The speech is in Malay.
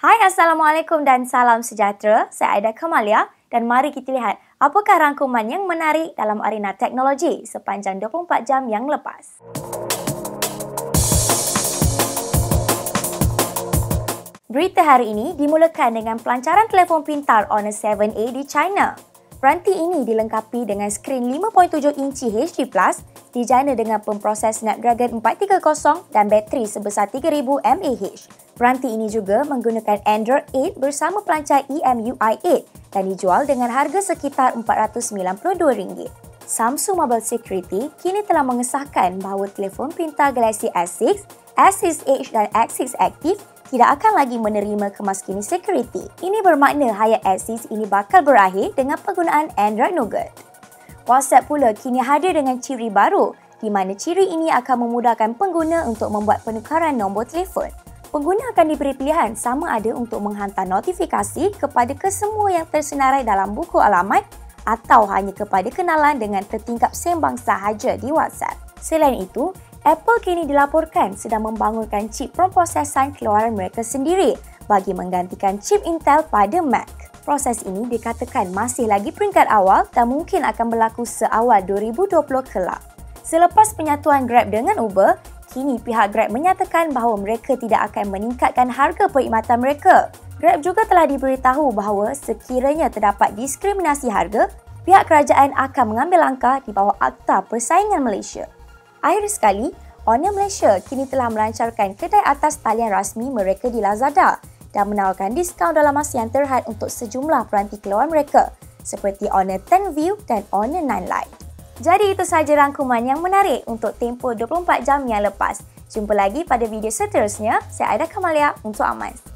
Hai Assalamualaikum dan salam sejahtera. Saya Aida Kamalia dan mari kita lihat apakah rangkuman yang menarik dalam arena teknologi sepanjang 24 jam yang lepas. Berita hari ini dimulakan dengan pelancaran telefon pintar Honor 7A di China. Peranti ini dilengkapi dengan skrin 5.7 inci HD+, dijana dengan pemproses Snapdragon 430 dan bateri sebesar 3000 mAh. Peranti ini juga menggunakan Android 8 bersama pelancar EMUI 8 dan dijual dengan harga sekitar RM492. Samsung Mobile Security kini telah mengesahkan bahawa telefon pintar Galaxy S6, S6 Edge dan X6 Active tidak akan lagi menerima kemaskini security. Ini bermakna hayat S6 ini bakal berakhir dengan penggunaan Android Nougat. WhatsApp pula kini hadir dengan ciri baru di mana ciri ini akan memudahkan pengguna untuk membuat penukaran nombor telefon. Pengguna akan diberi pilihan sama ada untuk menghantar notifikasi kepada kesemua yang tersenarai dalam buku alamat atau hanya kepada kenalan dengan tertingkap sembang sahaja di WhatsApp. Selain itu, Apple kini dilaporkan sedang membangunkan chip pemprosesan keluaran mereka sendiri bagi menggantikan chip Intel pada Mac. Proses ini dikatakan masih lagi peringkat awal dan mungkin akan berlaku seawal 2020 kelak. Selepas penyatuan Grab dengan Uber, Kini pihak Grab menyatakan bahawa mereka tidak akan meningkatkan harga perkhidmatan mereka. Grab juga telah diberitahu bahawa sekiranya terdapat diskriminasi harga, pihak kerajaan akan mengambil langkah di bawah Akta Persaingan Malaysia. Akhir sekali, Honor Malaysia kini telah melancarkan kedai atas talian rasmi mereka di Lazada dan menawarkan diskaun dalam masa yang terhad untuk sejumlah peranti keluar mereka seperti Honor 10 View dan Honor 9 Lite. Jadi itu sahaja rangkuman yang menarik untuk tempoh 24 jam yang lepas. Jumpa lagi pada video seterusnya. Saya Aida Kamalia untuk Amas.